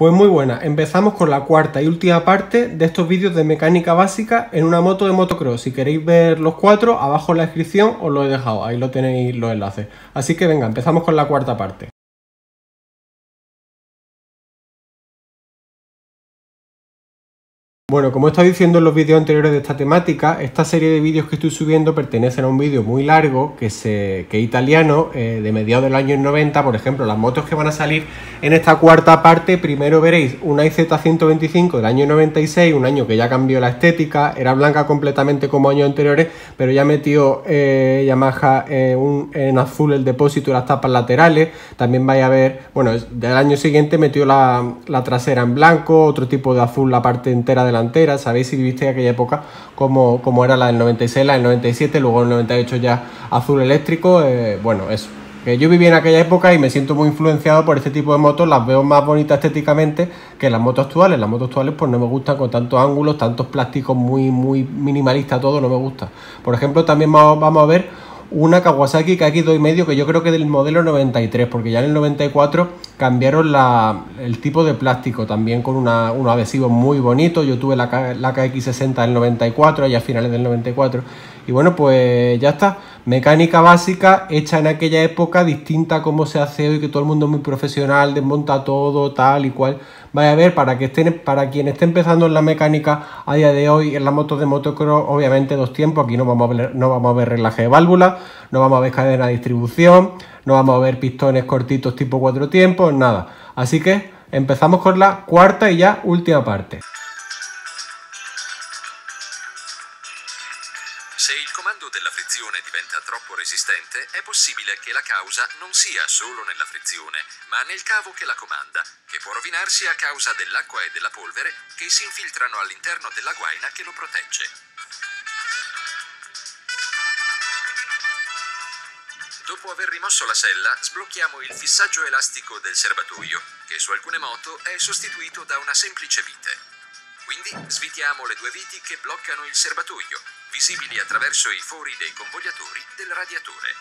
Pues muy buena, empezamos con la cuarta y última parte de estos vídeos de mecánica básica en una moto de motocross. Si queréis ver los cuatro, abajo en la descripción os lo he dejado, ahí lo tenéis los enlaces. Así que venga, empezamos con la cuarta parte. Bueno, como he estado diciendo en los vídeos anteriores de esta temática, esta serie de vídeos que estoy subiendo pertenecen a un vídeo muy largo que, se, que es italiano, eh, de mediados del año 90. Por ejemplo, las motos que van a salir en esta cuarta parte, primero veréis una IZ125 del año 96, un año que ya cambió la estética, era blanca completamente como años anteriores, pero ya metió eh, Yamaha eh, en azul el depósito y las tapas laterales. También vais a ver, bueno, del año siguiente metió la trasera en blanco, otro tipo de azul la parte entera de la sabéis si viviste aquella época como, como era la del 96, la del 97, luego el 98 ya azul eléctrico, eh, bueno, eso. Que yo viví en aquella época y me siento muy influenciado por este tipo de motos, las veo más bonitas estéticamente que las motos actuales. Las motos actuales pues no me gustan con tantos ángulos, tantos plásticos muy, muy minimalista todo, no me gusta. Por ejemplo, también vamos a ver una Kawasaki KX2,5 que yo creo que del modelo 93, porque ya en el 94 cambiaron el tipo de plástico, también con una, unos adhesivos muy bonitos. Yo tuve la, la KX60 del 94, ya a finales del 94. Y bueno, pues ya está. Mecánica básica hecha en aquella época, distinta a cómo se hace hoy, que todo el mundo es muy profesional, desmonta todo, tal y cual. Vaya a ver, para que estén, para quien esté empezando en la mecánica a día de hoy, en las motos de motocross, obviamente dos tiempos. Aquí no vamos a ver, no vamos a ver relaje de válvula, no vamos a ver cadena de distribución, no vamos a ver pistones cortitos tipo cuatro tiempos, nada. Así que empezamos con la cuarta y ya última parte. Resistente, è possibile che la causa non sia solo nella frizione, ma nel cavo che la comanda, che può rovinarsi a causa dell'acqua e della polvere che si infiltrano all'interno della guaina che lo protegge. Dopo aver rimosso la sella, sblocchiamo il fissaggio elastico del serbatoio, che su alcune moto è sostituito da una semplice vite. Quindi svitiamo le due viti che bloccano il serbatoio, visibili attraverso i fori dei convogliatori del radiatore.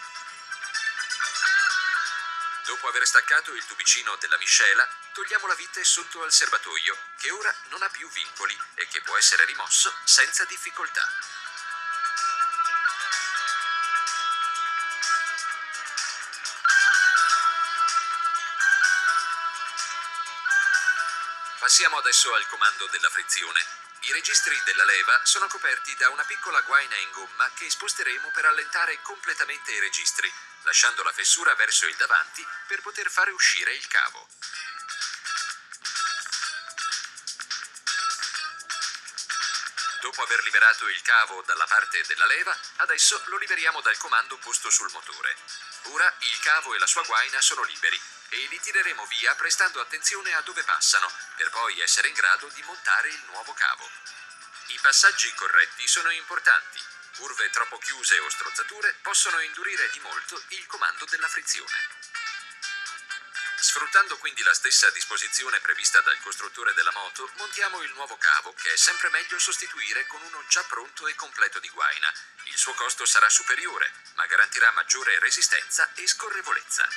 Dopo aver staccato il tubicino della miscela, togliamo la vite sotto al serbatoio, che ora non ha più vincoli e che può essere rimosso senza difficoltà. Passiamo adesso al comando della frizione. I registri della leva sono coperti da una piccola guaina in gomma che sposteremo per allentare completamente i registri, lasciando la fessura verso il davanti per poter fare uscire il cavo. Dopo aver liberato il cavo dalla parte della leva, adesso lo liberiamo dal comando posto sul motore. Ora il cavo e la sua guaina sono liberi e li tireremo via prestando attenzione a dove passano, per poi essere in grado di montare il nuovo cavo. I passaggi corretti sono importanti. Curve troppo chiuse o strozzature possono indurire di molto il comando della frizione. Sfruttando quindi la stessa disposizione prevista dal costruttore della moto, montiamo il nuovo cavo che è sempre meglio sostituire con uno già pronto e completo di guaina. Il suo costo sarà superiore, ma garantirà maggiore resistenza e scorrevolezza.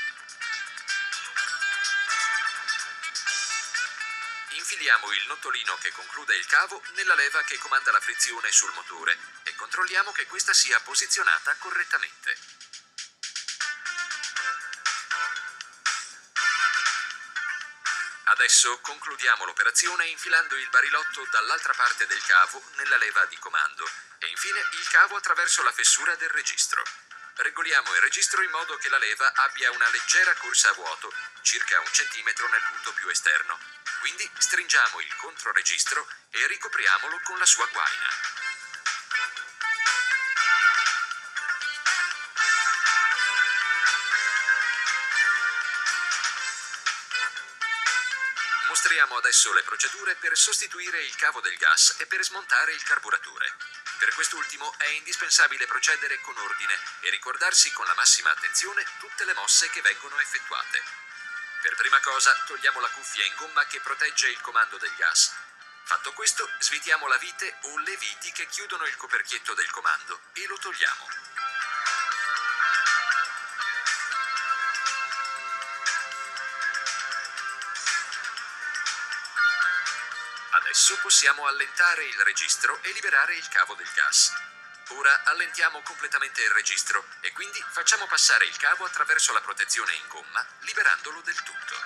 Infiliamo il nottolino che conclude il cavo nella leva che comanda la frizione sul motore e controlliamo che questa sia posizionata correttamente. Adesso concludiamo l'operazione infilando il barilotto dall'altra parte del cavo nella leva di comando e infine il cavo attraverso la fessura del registro. Regoliamo il registro in modo che la leva abbia una leggera corsa a vuoto, circa un centimetro nel punto più esterno. Quindi stringiamo il controregistro e ricopriamolo con la sua guaina. Mostriamo adesso le procedure per sostituire il cavo del gas e per smontare il carburatore. Per quest'ultimo è indispensabile procedere con ordine e ricordarsi con la massima attenzione tutte le mosse che vengono effettuate. Per prima cosa togliamo la cuffia in gomma che protegge il comando del gas. Fatto questo, svitiamo la vite o le viti che chiudono il coperchietto del comando e lo togliamo. Adesso possiamo allentare il registro e liberare il cavo del gas. Ora allentiamo completamente il registro e quindi facciamo passare il cavo attraverso la protezione in gomma, liberandolo del tutto.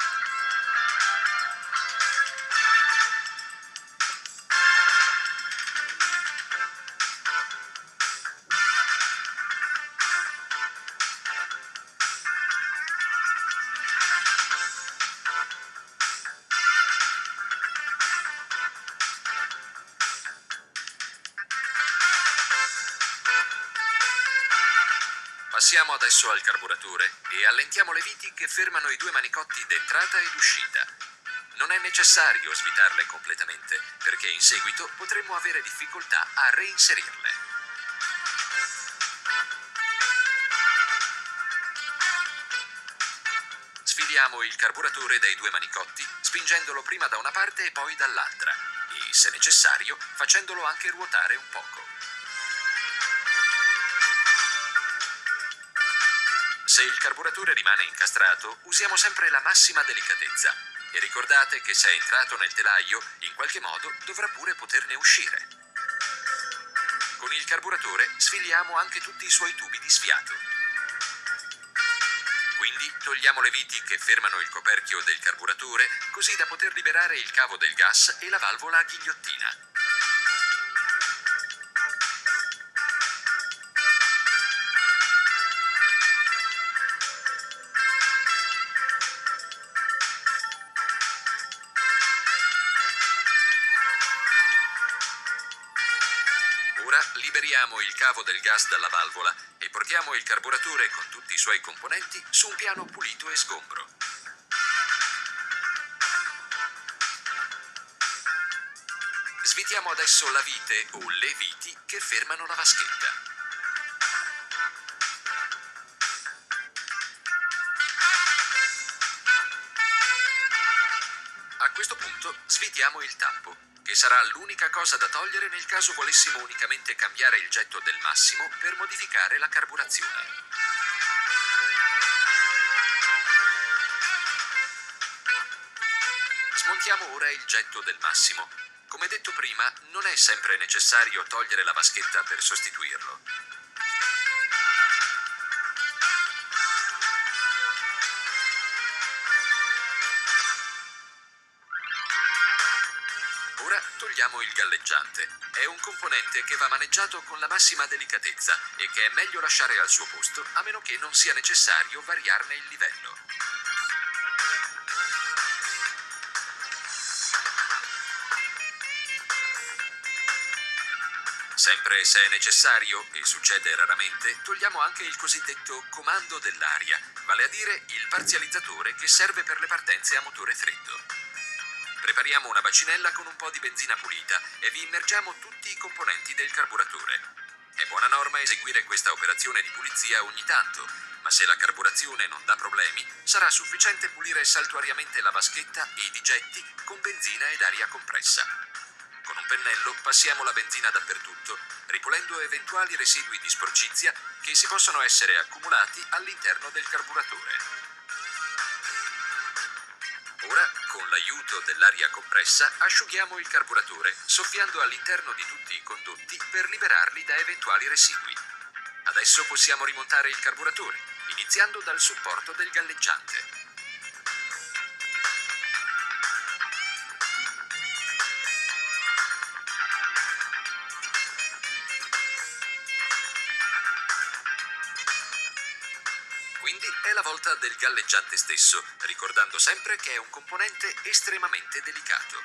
Passiamo adesso al carburatore e allentiamo le viti che fermano i due manicotti d'entrata ed uscita. Non è necessario svitarle completamente perché in seguito potremo avere difficoltà a reinserirle. Sfiliamo il carburatore dai due manicotti spingendolo prima da una parte e poi dall'altra e, se necessario, facendolo anche ruotare un poco. Se il carburatore rimane incastrato, usiamo sempre la massima delicatezza e ricordate che se è entrato nel telaio, in qualche modo dovrà pure poterne uscire. Con il carburatore sfiliamo anche tutti i suoi tubi di sfiato. Quindi togliamo le viti che fermano il coperchio del carburatore così da poter liberare il cavo del gas e la valvola a ghigliottina. Liberiamo il cavo del gas dalla valvola e portiamo il carburatore con tutti i suoi componenti su un piano pulito e sgombro. Svitiamo adesso la vite o le viti che fermano la vaschetta. A questo punto svitiamo il tappo che sarà l'unica cosa da togliere nel caso volessimo unicamente cambiare il getto del massimo per modificare la carburazione. Smontiamo ora il getto del massimo. Come detto prima, non è sempre necessario togliere la vaschetta per sostituirlo. Galleggiante. È un componente che va maneggiato con la massima delicatezza e che è meglio lasciare al suo posto a meno che non sia necessario variarne il livello. Sempre se è necessario, e succede raramente, togliamo anche il cosiddetto comando dell'aria, vale a dire il parzializzatore che serve per le partenze a motore freddo. Prepariamo una bacinella con un po' di benzina pulita e vi immergiamo tutti i componenti del carburatore. È buona norma eseguire questa operazione di pulizia ogni tanto, ma se la carburazione non dà problemi, sarà sufficiente pulire saltuariamente la vaschetta e i digetti con benzina ed aria compressa. Con un pennello passiamo la benzina dappertutto, ripulendo eventuali residui di sporcizia che si possono essere accumulati all'interno del carburatore. Ora, con l'aiuto dell'aria compressa, asciughiamo il carburatore, soffiando all'interno di tutti i condotti per liberarli da eventuali residui. Adesso possiamo rimontare il carburatore, iniziando dal supporto del galleggiante. Quindi è la volta del galleggiante stesso, ricordando sempre che è un componente estremamente delicato.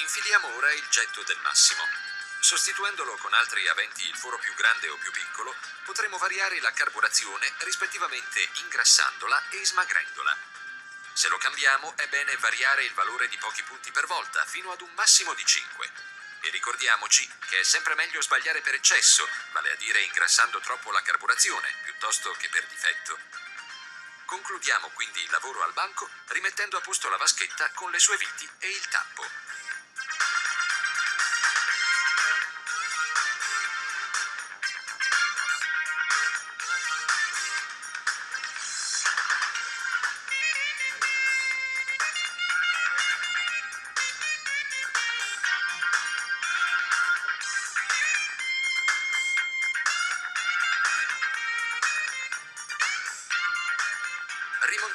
Infiliamo ora il getto del massimo. Sostituendolo con altri aventi il foro più grande o più piccolo, potremo variare la carburazione rispettivamente ingrassandola e smagrendola. Se lo cambiamo è bene variare il valore di pochi punti per volta, fino ad un massimo di 5. E ricordiamoci che è sempre meglio sbagliare per eccesso, vale a dire ingrassando troppo la carburazione, piuttosto che per difetto. Concludiamo quindi il lavoro al banco rimettendo a posto la vaschetta con le sue viti e il tappo.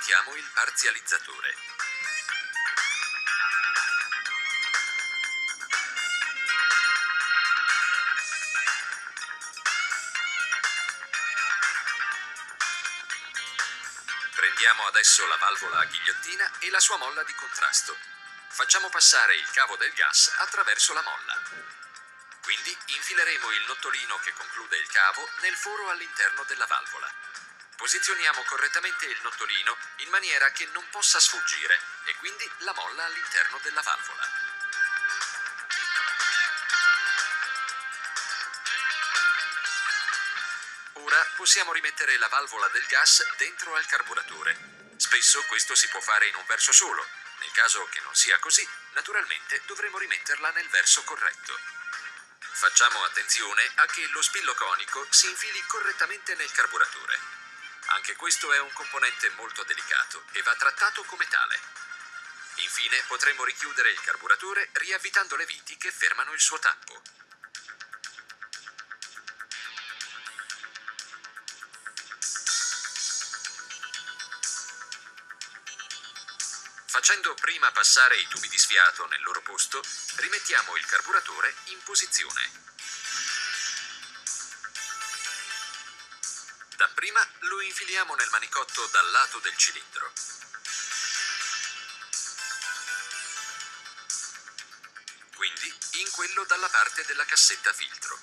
Rimontiamo il parzializzatore. Prendiamo adesso la valvola a ghigliottina e la sua molla di contrasto. Facciamo passare il cavo del gas attraverso la molla. Quindi infileremo il nottolino che conclude il cavo nel foro all'interno della valvola. Posizioniamo correttamente il nottolino in maniera che non possa sfuggire e quindi la molla all'interno della valvola. Ora possiamo rimettere la valvola del gas dentro al carburatore. Spesso questo si può fare in un verso solo. Nel caso che non sia così, naturalmente dovremo rimetterla nel verso corretto. Facciamo attenzione a che lo spillo conico si infili correttamente nel carburatore. Anche questo è un componente molto delicato e va trattato come tale. Infine potremo richiudere il carburatore riavvitando le viti che fermano il suo tappo. Facendo prima passare i tubi di sfiato nel loro posto, rimettiamo il carburatore in posizione. Dapprima lo infiliamo nel manicotto dal lato del cilindro. Quindi in quello dalla parte della cassetta filtro.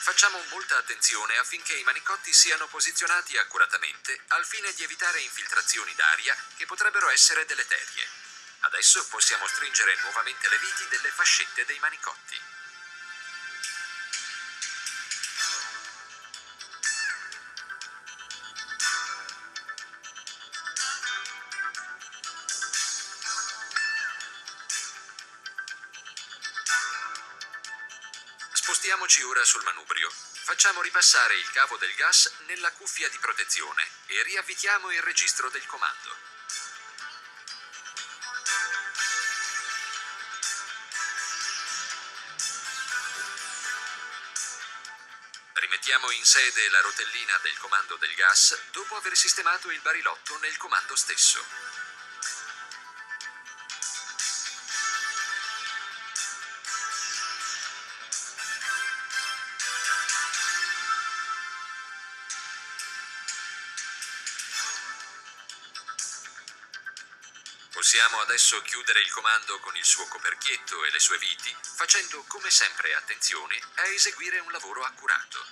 Facciamo molta attenzione affinché i manicotti siano posizionati accuratamente al fine di evitare infiltrazioni d'aria che potrebbero essere deleterie. Adesso possiamo stringere nuovamente le viti delle fascette dei manicotti. Ora sul manubrio. Facciamo ripassare il cavo del gas nella cuffia di protezione e riavvitiamo il registro del comando. Rimettiamo in sede la rotellina del comando del gas dopo aver sistemato il barilotto nel comando stesso. Possiamo adesso chiudere il comando con il suo coperchietto e le sue viti, facendo come sempre attenzione a eseguire un lavoro accurato.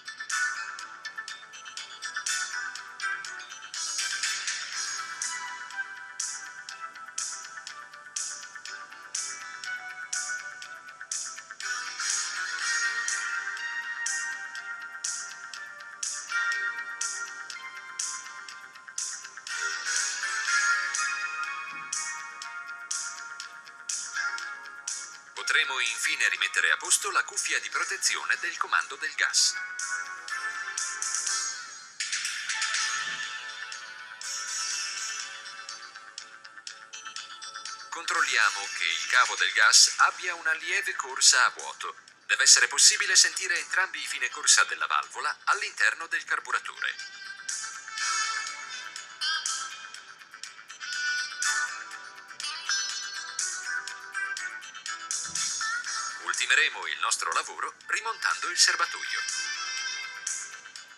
Infine rimettere a posto la cuffia di protezione del comando del gas. Controlliamo che il cavo del gas abbia una lieve corsa a vuoto. Deve essere possibile sentire entrambi i fine corsa della valvola all'interno del carburatore. Nostro lavoro rimontando il serbatoio.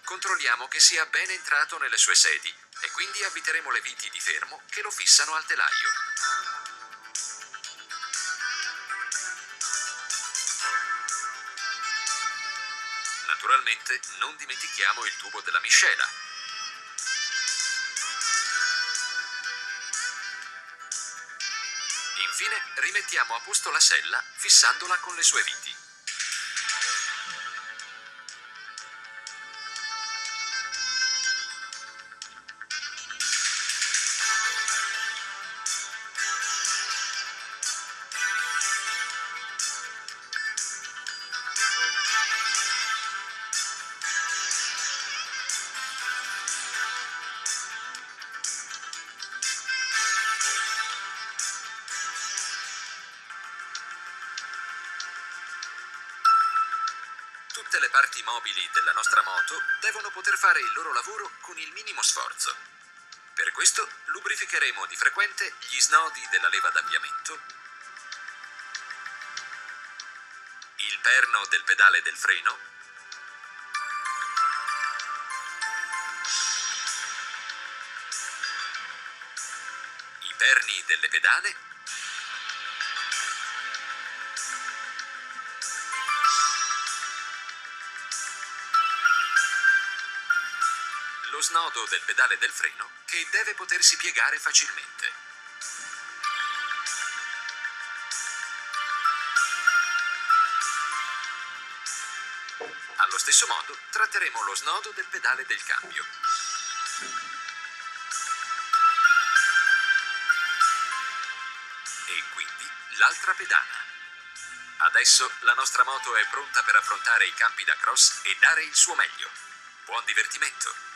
Controlliamo che sia ben entrato nelle sue sedi e quindi avviteremo le viti di fermo che lo fissano al telaio. Naturalmente non dimentichiamo il tubo della miscela. Infine rimettiamo a posto la sella fissandola con le sue viti. Parti mobili della nostra moto devono poter fare il loro lavoro con il minimo sforzo. Per questo lubrificheremo di frequente gli snodi della leva d'avviamento, il perno del pedale del freno, i perni delle pedane lo snodo del pedale del freno che deve potersi piegare facilmente. Allo stesso modo tratteremo lo snodo del pedale del cambio. E quindi l'altra pedana. Adesso la nostra moto è pronta per affrontare i campi da cross e dare il suo meglio. Buon divertimento!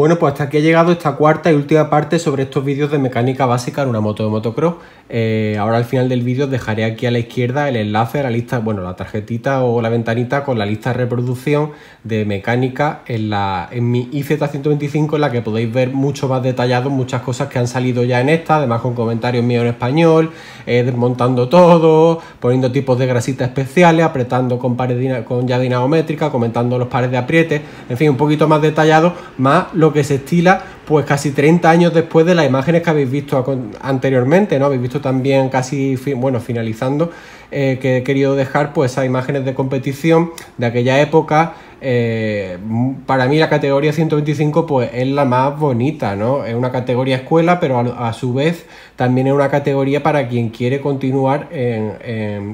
Bueno, pues hasta aquí ha llegado esta cuarta y última parte sobre estos vídeos de mecánica básica en una moto de motocross. Eh, ahora al final del vídeo dejaré aquí a la izquierda el enlace a la lista, bueno, la tarjetita o la ventanita con la lista de reproducción de mecánica en, la, en mi IZ125 en la que podéis ver mucho más detallado muchas cosas que han salido ya en esta, además con comentarios míos en español, eh, desmontando todo, poniendo tipos de grasitas especiales, apretando con, pared, con llave dinamométrica, comentando los pares de apriete, en fin, un poquito más detallado, más lo que se estila pues casi 30 años después de las imágenes que habéis visto anteriormente, ¿no? Habéis visto también casi, bueno, finalizando, eh, que he querido dejar pues esas imágenes de competición de aquella época. Eh, para mí la categoría 125 pues es la más bonita, ¿no? Es una categoría escuela, pero a, su vez también es una categoría para quien quiere continuar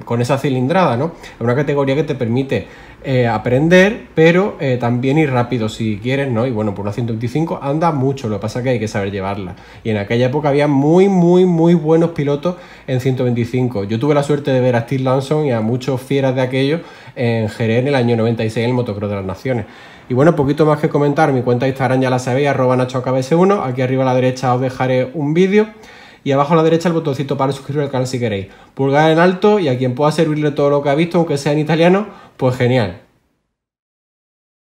con esa cilindrada, ¿no? Es una categoría que te permite eh, aprender, pero eh, también ir rápido si quieres, ¿no? Y bueno, por una 125 anda mucho, lo que pasa es que hay que saber llevarla. Y en aquella época había muy, muy, muy buenos pilotos en 125. Yo tuve la suerte de ver a Steve Lanson y a muchos fieras de aquellos en Jerez en el año 96 en el Motocross de las Naciones. Y bueno, poquito más que comentar, mi cuenta de Instagram ya la sabéis, arroba NachoKBS1, aquí arriba a la derecha os dejaré un vídeo y abajo a la derecha el botoncito para suscribir al canal si queréis. Pulgar en alto y a quien pueda servirle todo lo que ha visto, aunque sea en italiano, pues genial.